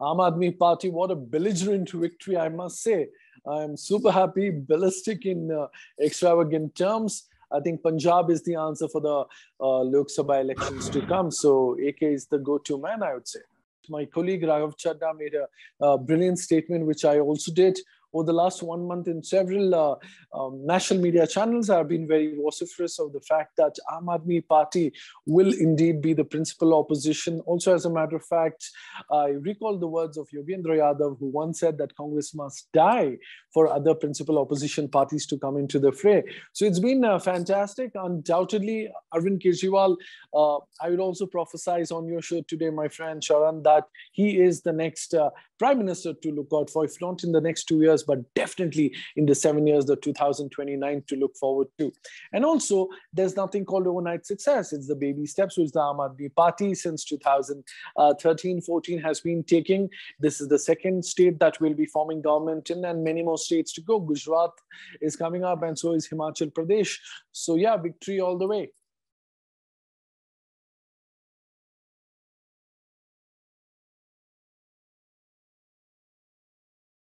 Aam Aadmi Party, what a belligerent victory, I must say. I'm super happy, ballistic in uh, extravagant terms. I think Punjab is the answer for the uh, Lok Sabha elections to come. So AK is the go-to man, I would say. My colleague Raghav Chadha made a, a brilliant statement, which I also did over the last one month in several uh, um, national media channels have been very vociferous of the fact that Aam Aadmi Party will indeed be the principal opposition. Also, as a matter of fact, I recall the words of Yogendra Yadav, who once said that Congress must die for other principal opposition parties to come into the fray. So it's been uh, fantastic. Undoubtedly, Arvind Kejriwal, uh, I would also prophesize on your show today, my friend Sharan, that he is the next uh, prime minister to look out for, if not in the next two years, but definitely in the seven years, the 2029 to look forward to. And also, there's nothing called overnight success. It's the baby steps which the Aam Aadmi Party since 2013 14 has been taking. This is the second state that will be forming government in, and many more states to go. Gujarat is coming up, and so is Himachal Pradesh. So, yeah, victory all the way.